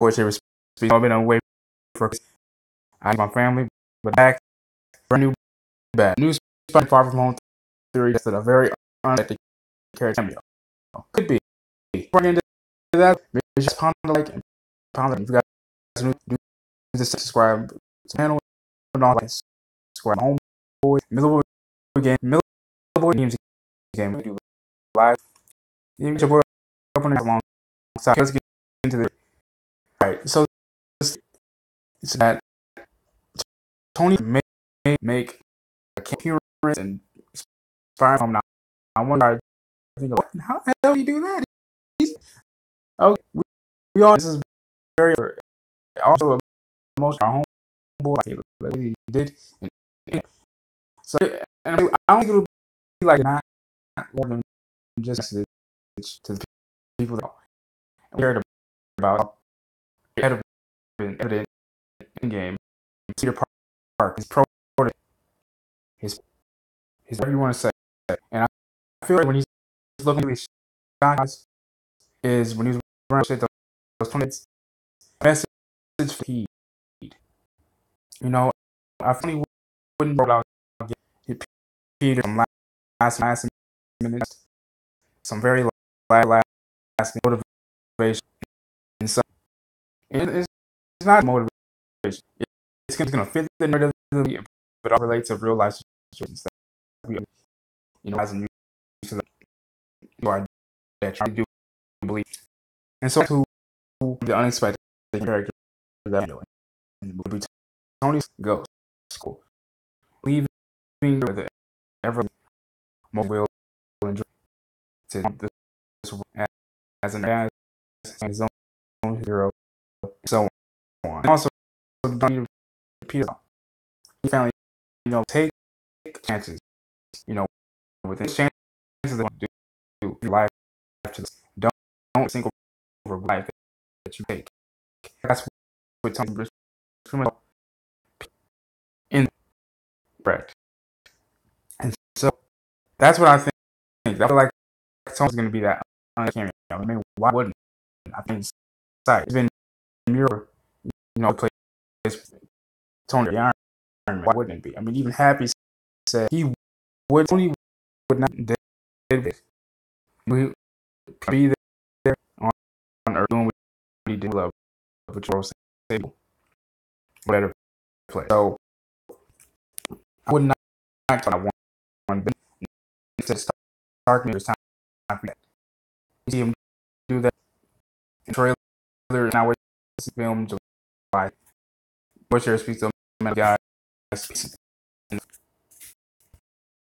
voice here speaking. I've been away for I my family, but back brand new bad news. Far from home theory that's a very unethical character cameo. Could be. Before into that, maybe just pound like pound like if you guys new, new to subscribe to the channel and all like subscribe homeboy middle game middle boy games game we do live. You your boy open alongside. Let's get into the it's that Tony may make a appearance and inspire him now. I wonder, how the hell you do that? He's, oh, we, we all, this is very, also most our homeboy, like, like he did. And, and, so, and I don't think it'll be like not more than just to, to the people that cared about, been evident game. Cedar Park, his pro, his, his, whatever you want to say. And I feel like when he's looking at these shots, is when he's running shit, those 20 message for heed. You know, I finally wouldn't roll out get Peter some last, last minutes, some very last, last motivation. And so, it's, it's not motivation. It's going to fit the narrative, but all relates to real life situations that we, you know, as a new you are that trying to do believe. And so to the unexpected character that doing. And Tony's ghost school. Leaving the ever more will and to this as an as his own hero so on. And also Peter he finally you know take chances, you know, with his chances of do your life to this. Don't don't single over life that you take. That's what Tony Bruce in correct. And so that's what I think. I feel like Tony's gonna be that cameo. I mean, why wouldn't I think it's been Muir, you know, plays Tony Iron Man. Why wouldn't it be? I mean, even Happy said he would Tony would not David we be there on, on Earth doing what he did love, which was whatever play. So I would not act on one bit instead start me time for that. You see him do that in trailer now it's filmed July. What's your speak to guys?